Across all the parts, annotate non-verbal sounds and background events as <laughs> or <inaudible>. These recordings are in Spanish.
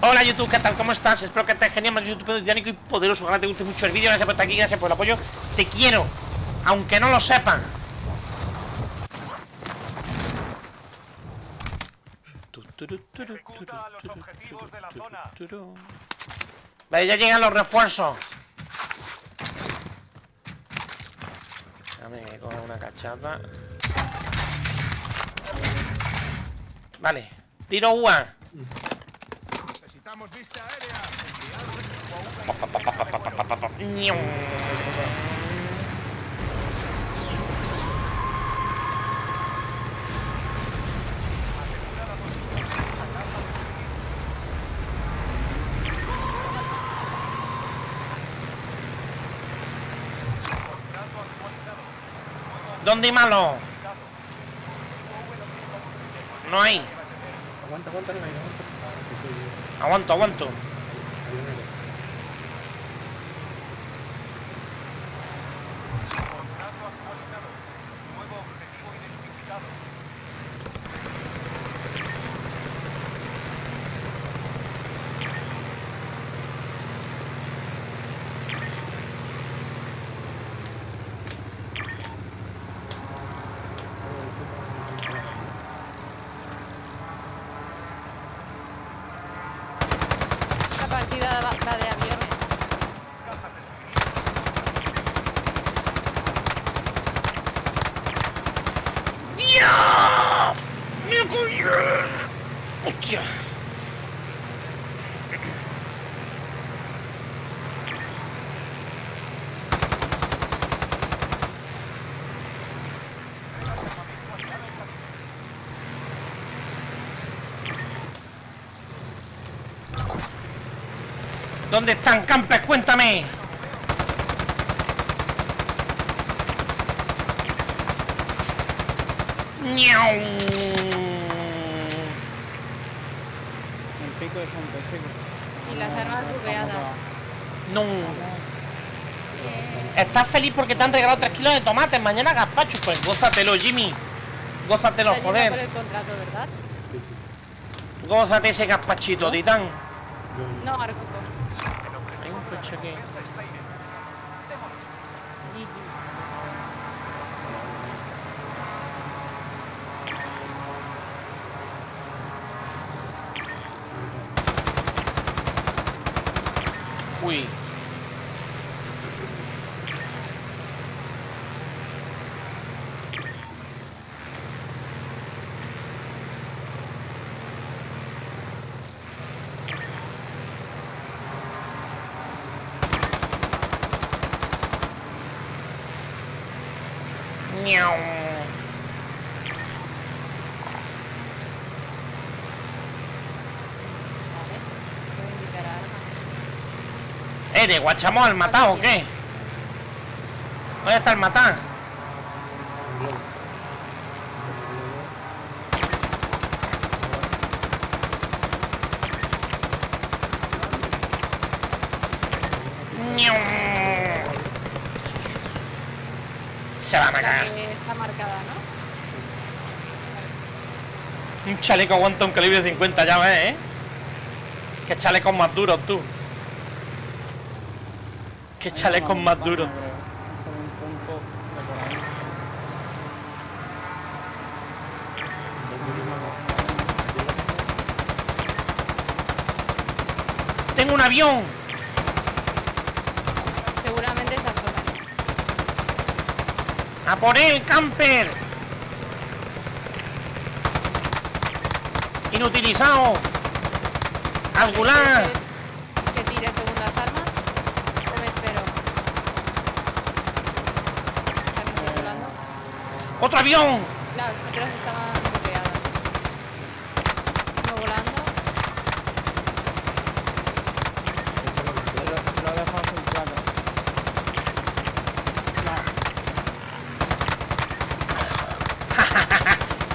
Hola YouTube, ¿qué tal? ¿Cómo estás? Espero que estés genial, más YouTube dinámico y poderoso. Ojalá te guste mucho el vídeo, gracias por estar aquí, gracias por el apoyo. Te quiero, aunque no lo sepan. Vale, ya llegan los refuerzos. Dame que coja una cachata. Vale, tiro UA. Necesitamos vista aérea. ¿Dónde hay malo? No hay. Aguanta, aguanta, no hay, aguanta. Sí, sí, sí. Aguanto, aguanto. Avionero. Esta partida va, va de aviones. ¡Ya! ¡Me cogió! ¿Dónde están, campes? Cuéntame. ¡Miau! Un pico. Y las armas bugueadas. No. ¿Estás feliz porque te han regalado 3 kilos de tomates? Mañana gazpacho. Pues gózatelo, Jimmy. Gózatelo, Está yendo por joder. el contrato, ¿verdad? Gózate ese gazpachito, titán. Yo- No, Arcuco. Hay un coche aquí. Uy. Miau. Vale. Puedo indicar armas. ¿Eh, de guachamo al matado o qué? ¿Dónde está el matá? un globo. Miau. Se van a que está marcada, ¿no? Un chaleco aguanta un calibre 50, ya ves, ¿eh? Qué chalecos más duros, tú. Qué chalecos más duros. Tengo un avión. Seguramente esa zona. A por él, camper. Inutilizado. Angular. ¿Que tire segundas armas? ¿O me espero? ¿Están volando? Otro avión. Las otras estaban bloqueadas. Uno volando. Lo, lo he dejado sin placa.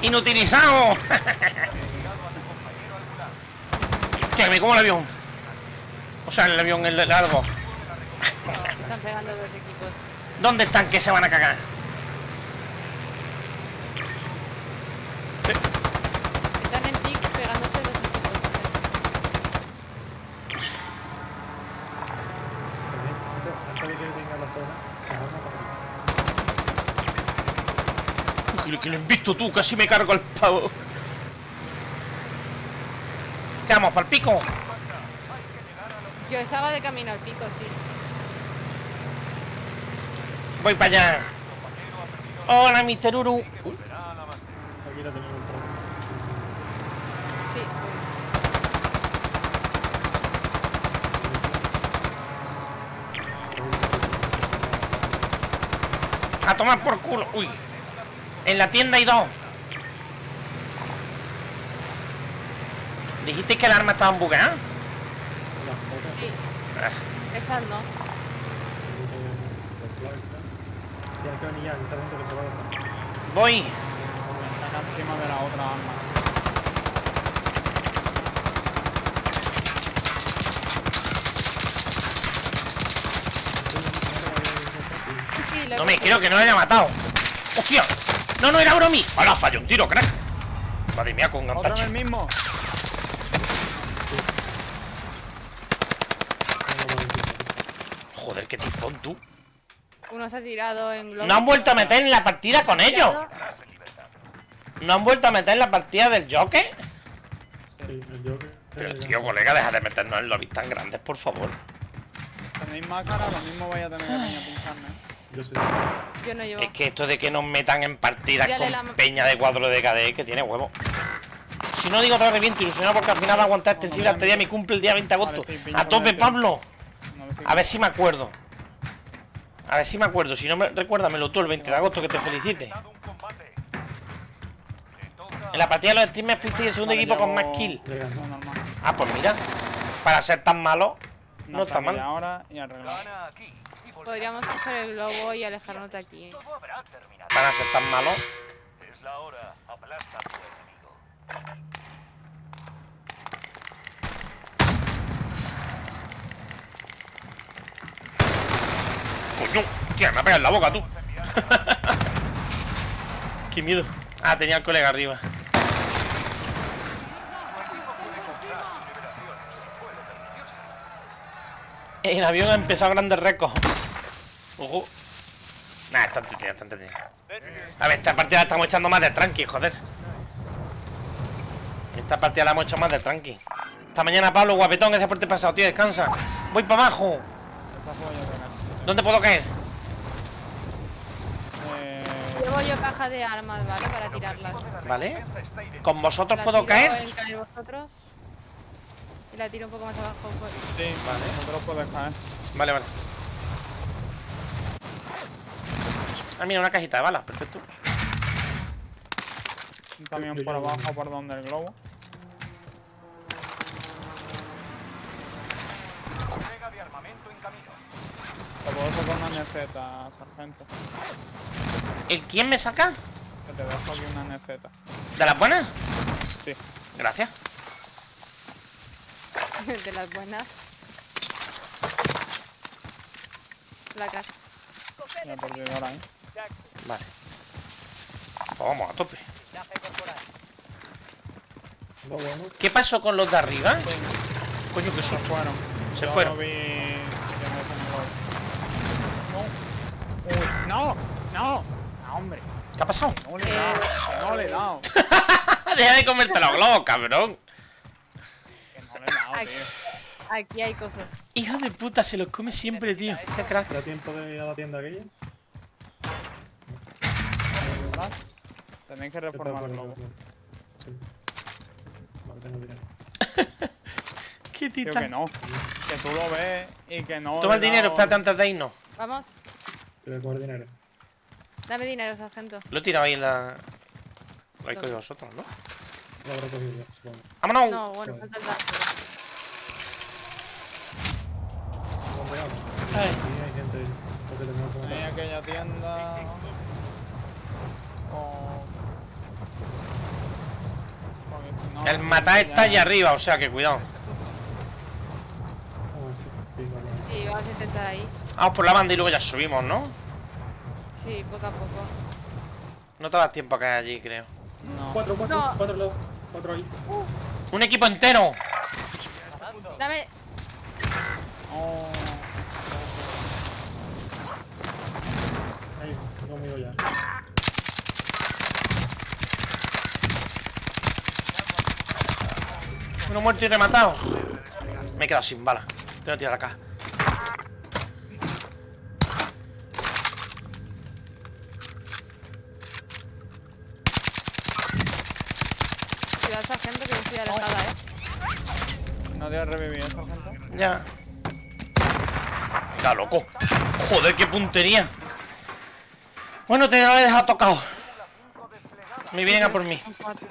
No, <laughs> Inutilizado. <laughs> que me como el avión. O sea, el avión, el largo. Están pegando dos equipos. ¿Dónde están que se van a cagar? Están en pic pegándose dos equipos. Invisto tú, casi me cargo el pavo. ¿Qué vamos, para el pico? Yo estaba de camino al pico, sí. Voy para allá. Hola, Mr. Uru. Aquí la tenemos otra. Sí. A tomar por culo. Uy. En la tienda hay dos. Dijiste que el arma estaba bugueada. Fotos. Sí. Ah, Esas no. Voy. Está acá encima de la otra arma. No me creo que no lo haya matado. ¡Hostia! No, no era bromi. Ahora falló un tiro, crack. Madre mía, con ¡Otro en gantache. el mismo! Joder, qué tifón tú. Uno se ha tirado en globo. No han vuelto a meter en la partida con ellos. No han vuelto a meter en la partida del Joker. Sí, el Joker. Pero tío, colega, deja de meternos en lobbies tan grandes, por favor. Tenéis máscara, lo mismo vais a tener que <sighs> venir a pincharme. Yo soy. Yo no llevo. Es que esto de que nos metan en partidas con peña de cuadro de KDE que tiene huevo. Si no digo otra vez reviento, ilusionado porque al final va a aguantar extensible hasta día mi cumple el día 20 de agosto. A tope. Pablo. A ver si me acuerdo. A ver si me acuerdo. Si no me recuérdamelo tú el 20 de agosto que te felicite. En la partida de los streamers fuiste el segundo Vale, equipo con más normal. Ah, pues mira. Para ser tan malo, no está mal. y. Podríamos coger el globo y alejarnos de aquí. Para ser tan malo. Es la hora. Aplasta a tu enemigo. Coño, hostia, me ha pegado en la boca tú. <laughs> Qué miedo. Ah, tenía al colega arriba. El avión ha empezado grandes récords. Ojo. Nah, está entretenido, está entretenido. A ver, esta partida la estamos echando más de tranqui, joder. Esta partida la hemos hecho más de tranqui. Esta mañana, Pablo, guapetón, gracias por pasado, tío, descansa. Voy para abajo. ¿Dónde puedo caer? Eh, Llevo yo caja de armas, ¿vale? Para tirarlas. ¿Vale? ¿Con vosotros La puedo caer? caer vosotros. Y la tiro un poco más abajo. pues. sí, Vale. vosotros podéis caer. Vale, vale. Ah, mira, una cajita de balas, perfecto. Un camión por abajo por donde el globo. Entrega de armamento en camino. Te puedo sacar una NZ, sargento. ¿El quién me saca? Que te dejo aquí una NZ. ¿De las buenas? Sí. Gracias. <laughs> de las buenas. La casa. Ya perdí ahora ahí. Vale. Pues vamos, a tope. ¿Qué pasó con los de arriba? Coño, que Se fueron. Se fueron. No. No. No. Hombre. ¿Qué ha pasado? No le he dado. No le he dado. <laughs> Deja de comerte los globos, cabrón. Que no le he dado, Ay. tío. Aquí hay cosas. Hijo de puta, se los come siempre, tío. Qué crack. ¿Te da tiempo de ir a la tienda aquella? Tenéis que reformar el. Sí. Vale, tengo dinero. <laughs> Qué Tío, que no. Que tú lo ves y que no. Toma el dinero, espérate antes de irnos. Vamos. Te voy a coger dinero. Dame dinero, sargento. Lo he tirado ahí en la. Lo he cogido vosotros, ¿no? Lo habré cogido ya, supongo. ¡Vámonos! No, bueno, falta el dato. Hay gente. Porque tenemos que Tenéis matar. aquella tienda. Con. Porque si no- El matar está allá arriba, o sea que cuidado. Sí, vamos a intentar ahí. Vamos por la banda y luego ya subimos, ¿no? Sí, poco a poco. No te das tiempo a caer allí, creo. No. Cuatro, cuatro, No. cuatro lados. Cuatro ahí. ¡Un equipo entero! Dame. Oh. Ahí, conmigo ya. Uno muerto y rematado. Me he quedado sin bala. Tengo que tirar acá. Cuidado, sargento, que yo estoy alejada, eh. No te has revivido, sargento. Ya. Está loco. Joder, qué puntería. Bueno, te lo he dejado tocado. Me vienen a por mí. Son cuatro.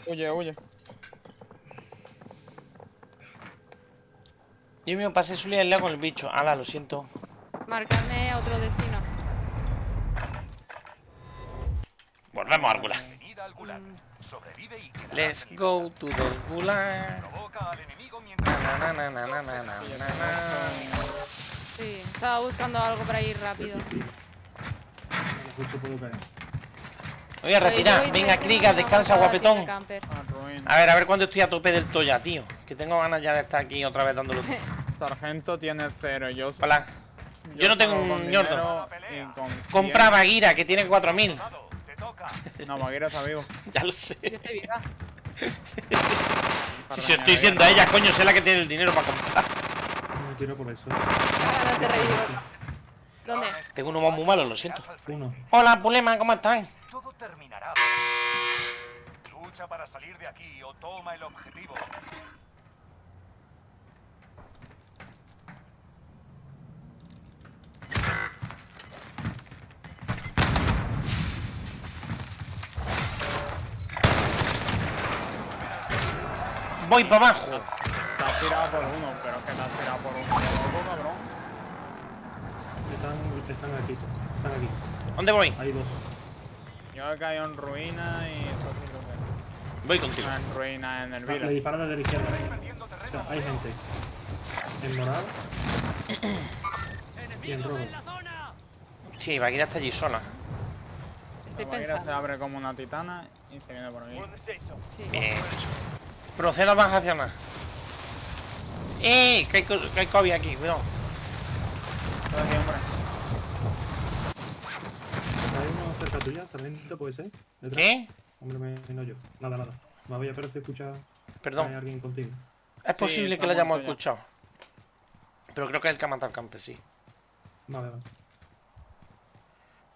Yo me pasé su liarla con el bicho. Ala, lo siento. Marcarme a otro destino. Volvemos al gulag. Let's go to the gulag. Sí, estaba buscando algo para ir rápido. Voy a retirar. Venga, voy, descansa, guapetón. A ver, a ver cuándo estoy a tope del Toya, tío. Que tengo ganas ya de estar aquí otra vez dándolo. <laughs> Sargento tiene cero. Yo, Hola. Yo no tengo un ñordo. Compra a Baguira, que tiene 4000. te toca. cien. No, Maguire está vivo. <laughs> Ya lo sé. Yo estoy viva. Si se estoy siendo a ella, coño, sé la que tiene el dinero para comprar. No tiro por eso. No te. ¿Dónde? Tengo uno muy malo, lo siento. Uno. Hola, Pulema, ¿cómo estás? Todo terminará. Lucha para salir de aquí o toma el objetivo. Voy para abajo. Te has tirado por uno, pero es que te has tirado por uno. Loco, cabrón. Están, están aquí. Están aquí. ¿Dónde voy? Hay dos. Yo he caído en ruina y esto sí lo que. Voy contigo. No, en ruina en el Le village. disparan desde la izquierda. O sea, hay gente. En morado. Y en rojo. Sí, Baguira está allí sola. Estoy Maguire se pensando. abre como una titana y se viene por aquí. Sí. Bien. Procedo a vacacionar. ¡Eh! Que hay, que hay COVID aquí, cuidado. Hay uno cerca tuya, sargento, puede ser. ¿Detrás? ¿Qué? Hombre, me no yo. Nada, nada. Me había parecido escuchar que hay Perdón. alguien contigo. Es posible que lo hayamos escuchado. Pero creo que es el que ha matado al campe, sí. Vale, vale.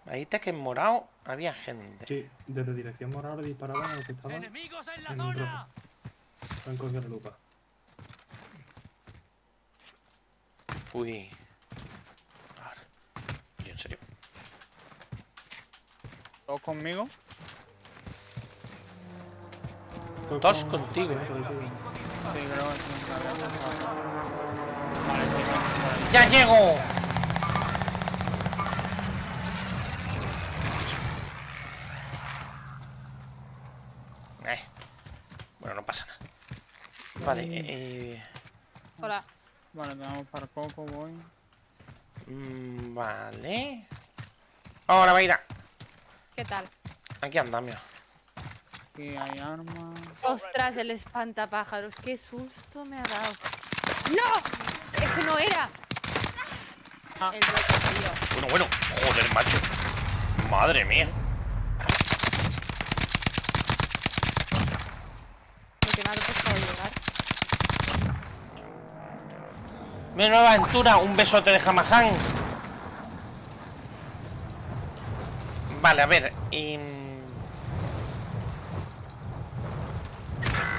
Ahí está que en morado había gente. Sí, desde dirección morada le disparaban a los que estaban en rojo. Cogido la lupa. Uy. ¿Y en serio? ¿Todos conmigo? Todos contigo. Sí, creo que por ahí. ¡Ya llego! Eh. Bueno, no pasa nada. Vale, eh, eh, Hola. Vale, tenemos para coco, voy. mm, Vale. Hola, Baira. ¿Qué tal? Aquí andamos. Aquí hay armas. Ostras, el espantapájaros. Qué susto me ha dado. ¡No! ¡Ese no era! Ah. El bloque, tío. Bueno, bueno. Joder, macho. Madre mía. Lo que me ha costado llegar. Mi nueva aventura, un besote de Jamaján. Vale, a ver. Y...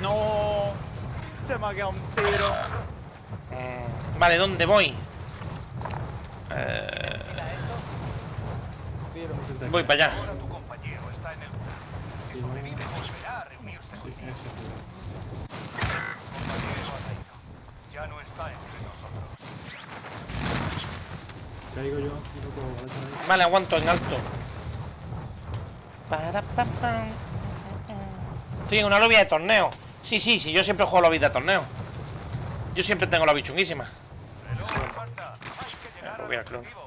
¡No! Se me ha quedado un tiro. mm, Vale, ¿dónde voy? Eh, voy para allá. Ahora tu compañero está en el Gulag. Si Sí, sobrevive, no. volverá a reunirse Sí, contigo. eso sí. Compañero ha caído. Ya no está entre nosotros. Caigo yo no puedo. Vale, aguanto en alto. Para, pa, pam. Estoy en una lobby de torneo. Sí, sí, sí, yo siempre juego lobby de torneo. Yo siempre tengo lobby chunguísima. Voy clon.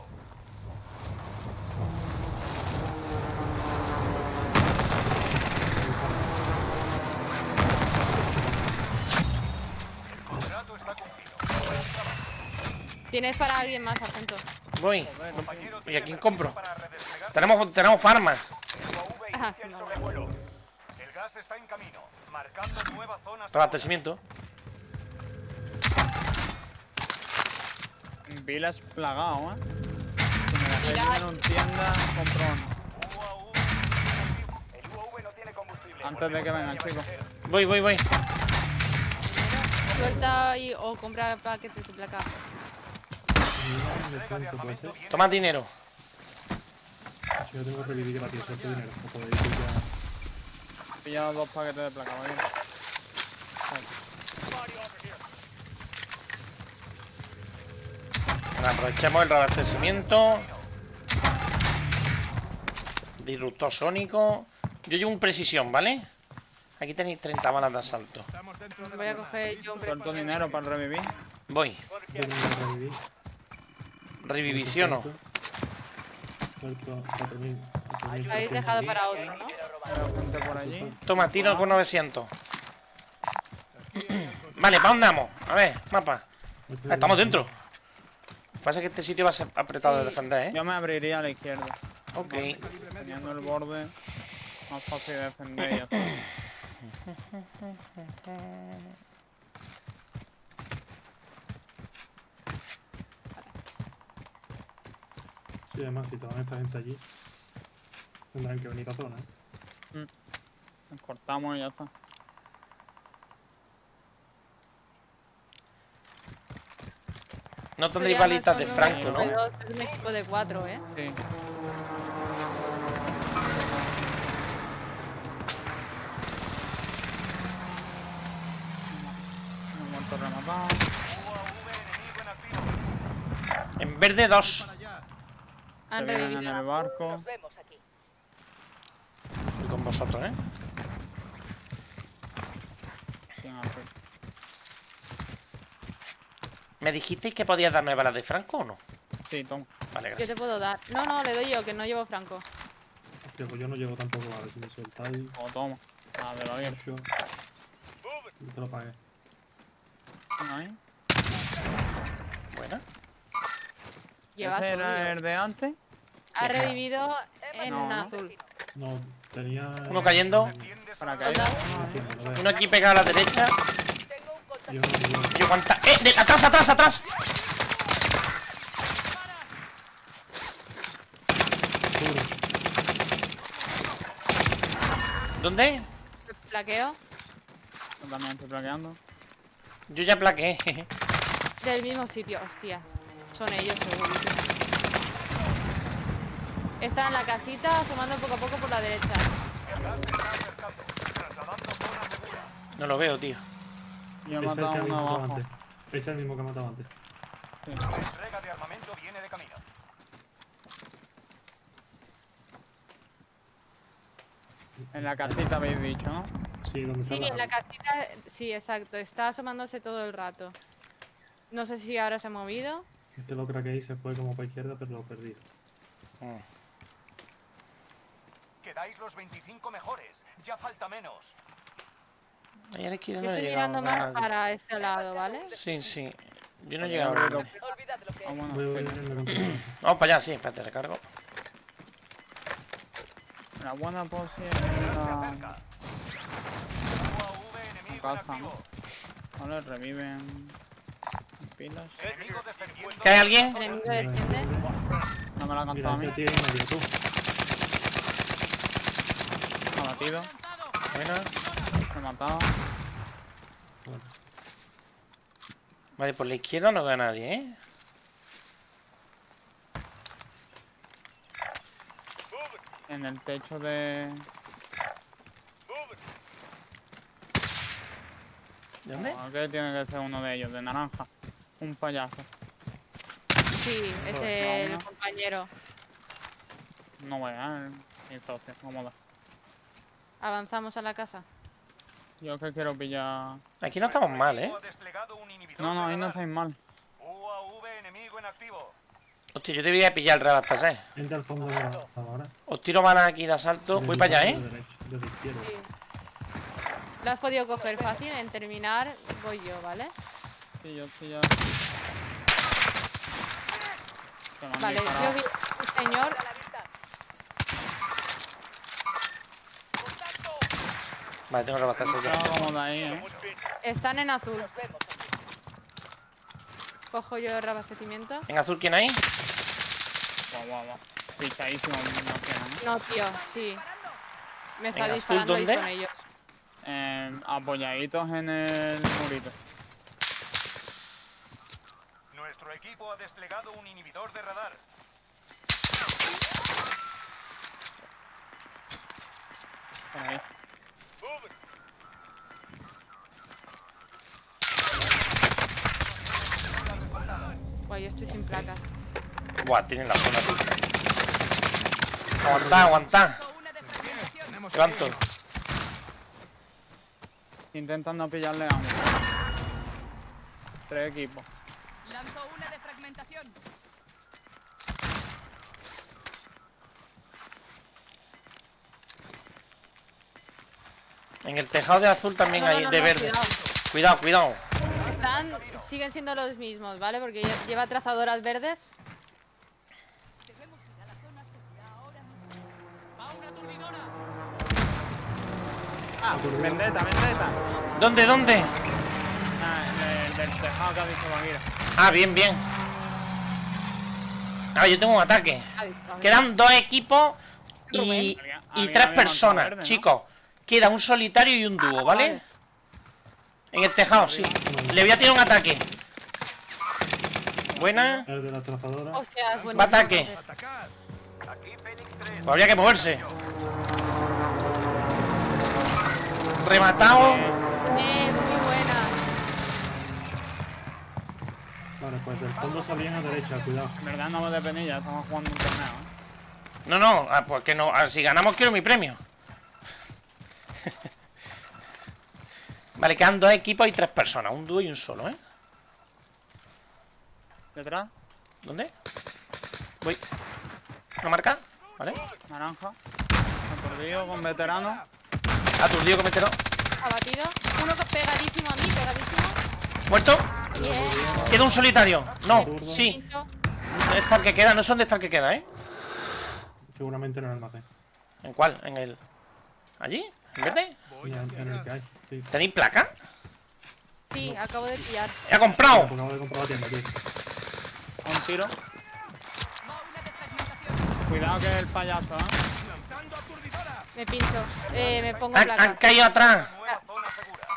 Tienes para alguien más, atento. Voy. ¿Y a quién compro? Tenemos, tenemos farmas. El gas está en camino, Abastecimiento. Vilas plagado, eh. Si me la en tienda, compro uno. Antes de que vengan, chicos. Voy, voy, voy. Suelta y, o compra paquetes de placa. Toma dinero. Si yo tengo revivir para ti, suelto dinero. O podéis ir ya. He pillado dos paquetes de placa, ¿vale? Bueno, aprovechemos el reabastecimiento. Disruptor sónico. Yo llevo un precisión, ¿vale? Aquí tenéis 30 balas de asalto. Voy a coger yo un Suelto dinero para revivir. Voy. Yo tengo revivir. Revivisiono. Suelto 4.000. 4.000. Lo habéis dejado para otro, ¿no? Toma, tiro con 900. Vale, ¿para dónde vamos? A ver, mapa. Ah, estamos dentro. Pasa que este sitio va a ser apretado de defender, ¿eh? Yo me abriría a la izquierda. Ok. Teniendo el borde más fácil de defender y <laughs> Sí, además, si te van esta gente allí, tendrán que venir a zona. ¿eh? Nos cortamos y ya está. No tendréis balitas no de Franco, ¿no? equipo de dos, Es un equipo de cuatro, ¿eh? Sí. En verde, dos. Han vienen en revivido. el barco. Estoy con vosotros, ¿eh? ¿Me dijisteis que podías darme balas de Franco o no? Sí, toma. Vale, Yo gracias. te puedo dar. No, no, le doy yo, que no llevo franco. Hostia, pues yo no llego tampoco a ver si me sueltáis. O toma. Ah, de lo abierto. Yo. Yo te lo pagué. Ahí. Buena. Lleva ¿Ese era el de antes? Ha revivido en No, no. azul. No, tenía. Uno cayendo. Para caer. Veo. Uno aquí pegado a la derecha. Yo cuánta. ¡Eh! de- ¡Atrás, atrás, atrás! ¿Dónde? Plaqueo. Yo también estoy plaqueando. Yo ya plaqué. Del mismo sitio, hostia. Son ellos, seguro. Está en la casita, asomando poco a poco por la derecha. No lo veo, tío. Yo he Es el que matado ha a uno matado abajo. antes. Es el mismo que ha matado antes. Entrega de armamento viene de camino. En la casita habéis dicho, ¿no? Sí, donde Sí, en la casita, sí, exacto. Está asomándose todo el rato. No sé si ahora se ha movido. Es que lo craqueé y se fue como para izquierda, pero lo perdí. Quedáis los 25 mejores. Ya falta menos. Yo estoy mirando más nadie. para este lado, ¿vale? Sí, sí. Yo no he llegado controlo. Vamos para allá, sí, espérate, recargo. La buena Casa, activo. Vale, reviven. ¿Que hay alguien? Enemigo defiende. No me la ha Mira, cantado a mí. Me ha batido. Buena. Me he matado. Bueno, Vale, por la izquierda no veo a nadie, ¿eh? En el techo de. ¿De dónde? Bueno, que tiene que ser uno de ellos, de naranja. Un payaso. Sí, es el compañero. No voy a dar. Avanzamos a la casa. Yo que quiero pillar. Aquí no estamos mal, ¿eh? No, no, ahí no radar. estáis mal. UAV enemigo en activo. Hostia, yo debería pillar el reabastecé. entra al fondo de la ahora. Os tiro balas aquí de asalto. Voy para allá, ¿eh? De derecha, de izquierda. Sí. Lo has podido coger fácil. En terminar, voy yo, ¿vale? Sí, yo estoy ya. Vale, disparado. yo vi un señor. Vale, tengo ya. Como de ahí, eh. Están en azul. Cojo yo el reabastecimiento. En azul, ¿quién hay? Guau, guau, guau. Pichadísimo, no queda, ¿no? No, tío, sí. Me está azul, disparando ahí con ellos. Eh, apoyaditos en el murito. Equipo ha desplegado un inhibidor de radar. Ahí. Guay, yo estoy sin placas. Buah, tienen la zona azul. Aguantá, aguantá. Levanto. Intentando pillarle a uno. Tres equipos. Lanzo fragmentación. En el tejado de azul también No, no, hay no, de no, verde. cuidado. Cuidado, cuidado. Están, siguen siendo los mismos, ¿vale? Porque lle- lleva trazadoras verdes. Ah, vendetta, vendetta. ¿Dónde, dónde? Ah, del, del tejado que ha dicho. Ah, bien, bien. Ah, yo tengo un ataque. Ah. Quedan dos equipos y, y tres personas, chicos. Queda un solitario y un dúo, ¿vale? vale. En el tejado, sí. Le voy a tirar un ataque. Buena. El de la Va ataque. Atacar. Aquí Fénix 3. Pues habría que moverse. Rematado. Vale, pues del fondo salían a derecha, cuidado. En verdad no de penilla, estamos jugando un torneo, ¿eh? No, no, ah, pues que no. ah, si ganamos quiero mi premio. <laughs> vale, quedan dos equipos y tres personas. Un dúo y un solo, ¿eh? Detrás, ¿Dónde? Voy. ¿Una marca? ¿Vale? naranja. Aturdido con veterano. Aturdido que me entero. Abatido. Uno pegadísimo a mí, pegadísimo. ¿Muerto? Bien. Queda un solitario. No, sí. El que queda, no son de esta el que queda, ¿eh? Seguramente en el almacén. ¿En cuál? ¿En el. ¿Allí? ¿En verde? Y en, en el que hay. Sí. ¿Tenéis placa? Sí, acabo de pillar. ¡He comprado! Porque acabo de comprar la tienda, tío. Un tiro. Cuidado que es el payaso, ¿eh? Me pincho. Eh, me pongo Han, han placas. caído atrás.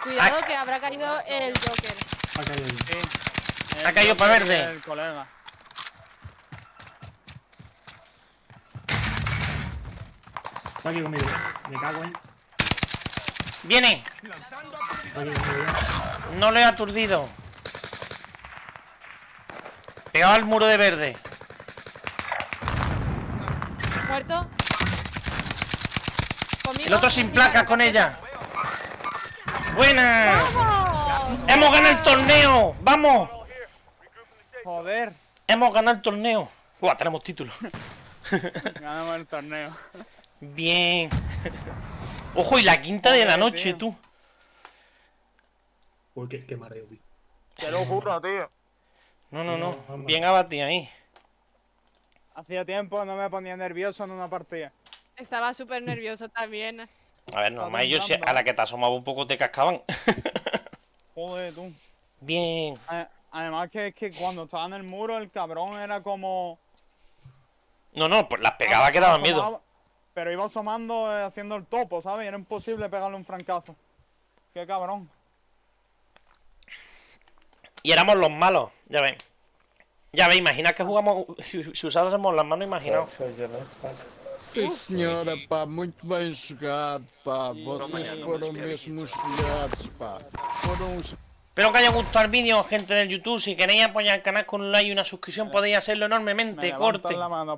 Cuidado que habrá caído el Joker. Ha caído ahí. Sí. Ha caído pa' Joker verde. El colega. Está aquí conmigo. Me cago en. Viene. Ya. No lo he aturdido. Pegado al muro de verde. ¿Muerto? ¿Conmigo? El otro sin Sí, placa vale, con ella. ¡Buena! ¡Hemos ganado el torneo! ¡Vamos! Joder. Hemos ganado el torneo. Buah, tenemos título. <laughs> Ganamos el torneo. Bien. Ojo, y la quinta de la noche, tío. tú. Uy, qué, qué mareo, tío. Te lo juro, tío. No, no, no. Bien abatido ahí. Hacía tiempo no me ponía nervioso en una partida. Estaba súper nervioso también. A ver, normal, ellos si- a la que te asomaba un poco te cascaban. <laughs> Joder, tú. Bien. Además que es que cuando estaba en el muro el cabrón era como... No, no, pues las pegaba que daban miedo. Pero iba asomando eh, haciendo el topo, ¿sabes? Y era imposible pegarle un francazo. Qué cabrón. Y éramos los malos, ya ven. Ya ves, imagina que jugamos. <laughs> Si, si usásemos las manos, imaginaos. Sim, senhora, pá, muito bem jogado, pá. Vocês foram mesmo os melhores, pá. Espero que haya gustado el vídeo, gente del YouTube. Si queréis apoyar el canal con un like y una suscripción, podéis hacerlo Me enormemente. Corte. la mano